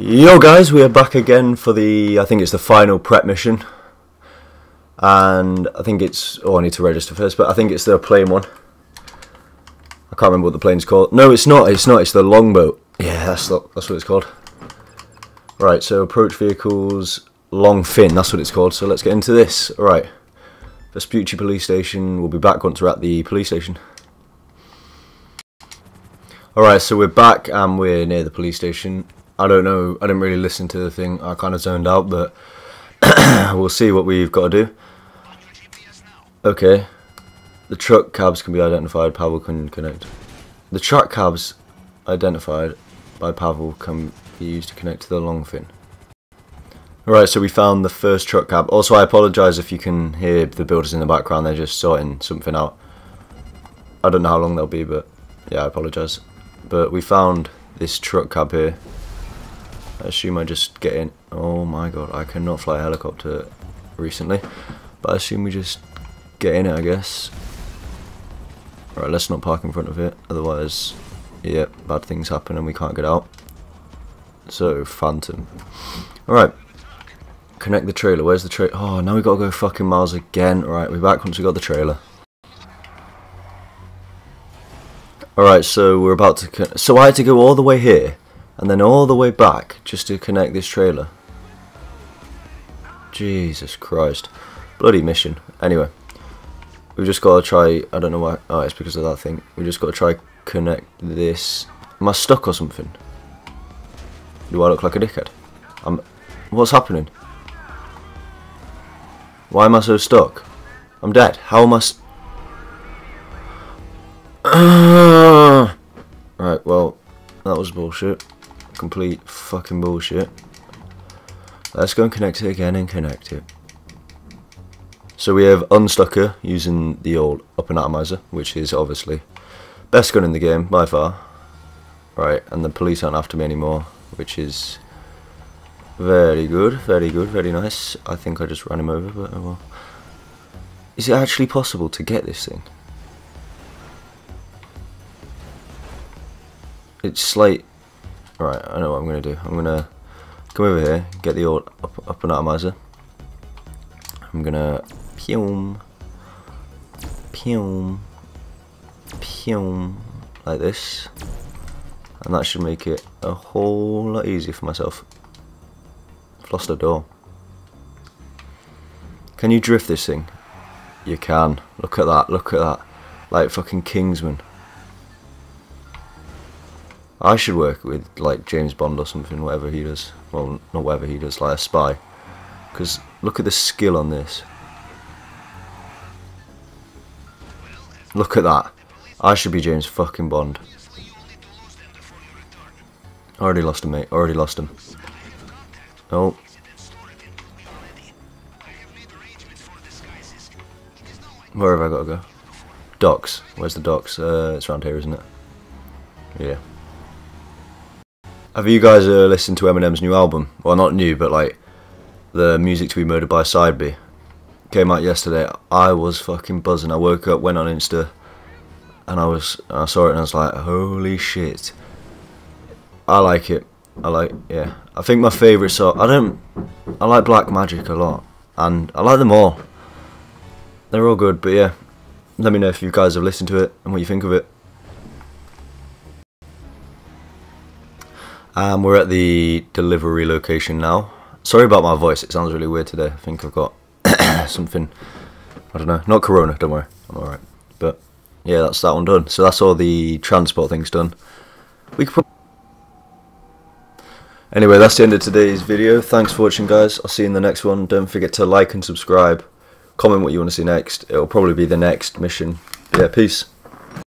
Yo guys, we are back again for the, I think it's the final prep mission. And I think it's, oh I need to register first, but I think it's the plane one. I can't remember what the plane's called. No, it's not, it's not, it's the longboat. Yeah, that's, the, that's what it's called. Right, so approach vehicles, Longfin, that's what it's called. So let's get into this. Alright, Vespucci police station, we'll be back once we're at the police station. Alright, so we're back and we're near the police station. I don't know, I didn't really listen to the thing, I kind of zoned out, but we'll see what we've got to do. Okay, the truck cabs can be identified, Pavel can connect. The truck cabs identified by Pavel can be used to connect to the Longfin. Alright, so we found the first truck cab. Also, I apologise if you can hear the builders in the background, they're just sorting something out. I don't know how long they'll be, but yeah, I apologise. But we found this truck cab here. I assume I just get in. Oh my god, I cannot fly a helicopter recently. But I assume we just get in it, I guess. Alright, let's not park in front of it. Otherwise, yeah, bad things happen and we can't get out. So, Phantom. Alright. Connect the trailer. Where's the trailer? Oh, now we gotta go fucking miles again. Alright, we're back once we got the trailer. Alright, so we're about to... So I had to go all the way here, and then all the way back, just to connect this trailer. Jesus Christ. Bloody mission. Anyway. We've just got to try... I don't know why... Oh, it's because of that thing. we just got to try connect this... Am I stuck or something? Do I look like a dickhead? I'm... What's happening? Why am I so stuck? I'm dead. How am I... Right, well, that was bullshit. Complete fucking bullshit. Let's go and connect it again and connect it. So we have Unstucker using the old up and atomizer, which is obviously best gun in the game by far. Right, and the police aren't after me anymore, which is very good, very good, very nice. I think I just ran him over, but oh well. Is it actually possible to get this thing? it's like right I know what I'm gonna do. I'm gonna come over here get the old up, up atomizer. I'm gonna pium, pium, pium, like this. And that should make it a whole lot easier for myself. I've lost a door. Can you drift this thing? You can. Look at that look at that. Like fucking Kingsman I should work with like James Bond or something, whatever he does. Well, not whatever he does, like a spy. Because look at the skill on this. Look at that. I should be James fucking Bond. Already lost him, mate. Already lost him. Oh. Where have I got to go? Docks. Where's the docks? Uh, it's around here, isn't it? Yeah. Have you guys uh, listened to Eminem's new album? Well, not new, but like the music to be murdered by Side B came out yesterday. I was fucking buzzing. I woke up, went on Insta, and I was I saw it and I was like, holy shit. I like it. I like yeah. I think my favourite song. I don't. I like Black Magic a lot, and I like them all. They're all good, but yeah. Let me know if you guys have listened to it and what you think of it. Um, we're at the delivery location now. Sorry about my voice, it sounds really weird today. I think I've got something, I don't know, not corona, don't worry, I'm alright. But yeah, that's that one done. So that's all the transport things done. We could Anyway, that's the end of today's video. Thanks for watching, guys. I'll see you in the next one. Don't forget to like and subscribe. Comment what you want to see next. It'll probably be the next mission. Yeah, peace.